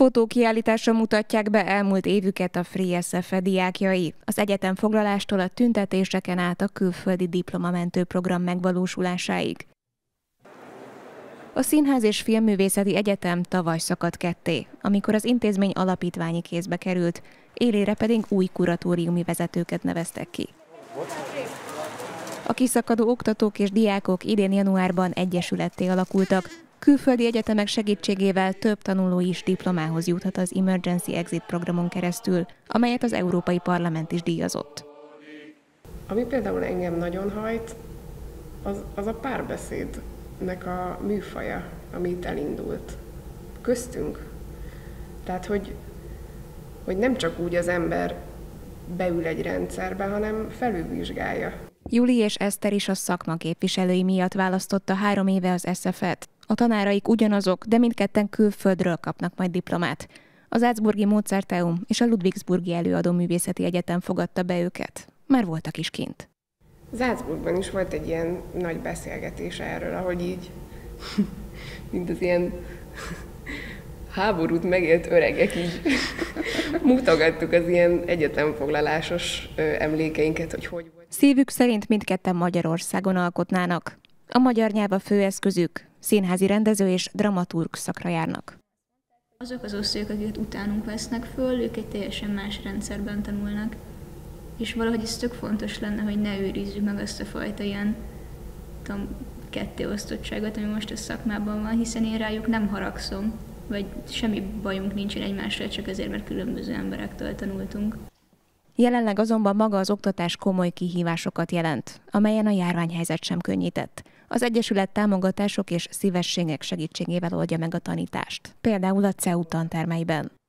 Fotókiállításra mutatják be elmúlt évüket a Free diákjai. Az egyetem foglalástól a tüntetéseken át a külföldi diplomamentő program megvalósulásáig. A Színház és Filmművészeti Egyetem tavaly szakadt ketté, amikor az intézmény alapítványi kézbe került, élére pedig új kuratóriumi vezetőket neveztek ki. A kiszakadó oktatók és diákok idén januárban egyesületté alakultak, Külföldi egyetemek segítségével több tanuló is diplomához juthat az Emergency Exit programon keresztül, amelyet az Európai Parlament is díjazott. Ami például engem nagyon hajt, az, az a párbeszédnek a műfaja, ami itt elindult. Köztünk. Tehát, hogy, hogy nem csak úgy az ember beül egy rendszerbe, hanem felülvizsgálja. Juli és Eszter is a szakma képviselői miatt választotta három éve az SF-et. A tanáraik ugyanazok, de mindketten külföldről kapnak majd diplomát. Az Álcburgi Mozarteum és a Ludwigsburgi Előadó Művészeti Egyetem fogadta be őket. Már voltak is kint. Zászburgban is volt egy ilyen nagy beszélgetés erről, ahogy így, mint az ilyen háborút megélt öregek így mutogattuk az ilyen egyetemfoglalásos emlékeinket, hogy hogy volt. Szívük szerint mindketten Magyarországon alkotnának. A magyar nyelv a főeszközük, színházi rendező és dramaturg szakra járnak. Azok az osztályok, akiket utánunk vesznek föl, ők egy teljesen más rendszerben tanulnak. És valahogy ez tök fontos lenne, hogy ne őrizzük meg azt a fajta ilyen tudom, kettéosztottságot, ami most a szakmában van, hiszen én rájuk nem haragszom, vagy semmi bajunk nincsen egymással, csak azért, mert különböző emberektől tanultunk. Jelenleg azonban maga az oktatás komoly kihívásokat jelent, amelyen a járványhelyzet sem könnyített. Az Egyesület támogatások és szívességek segítségével oldja meg a tanítást, például a CEU tantermeiben.